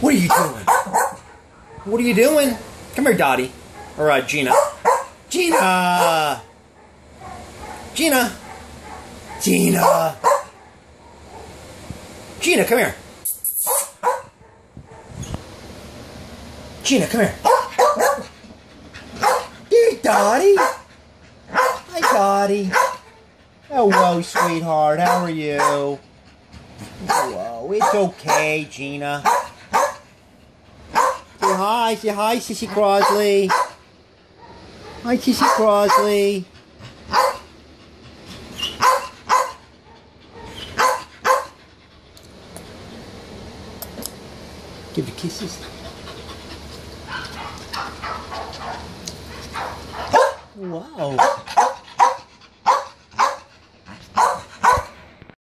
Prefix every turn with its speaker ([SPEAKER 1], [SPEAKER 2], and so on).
[SPEAKER 1] What are you doing? What are you doing? Come here, Dottie. Or uh, Geena. Geena! Geena! Geena! Geena, come here. Geena, come here. Hey, Dottie. Hi, Dottie. Hello, sweetheart. How are you? Whoa, it's okay, Geena. Hi, say hi, Sissy Crosley. Hi, Sissy Crosley. Give you kisses. Wow.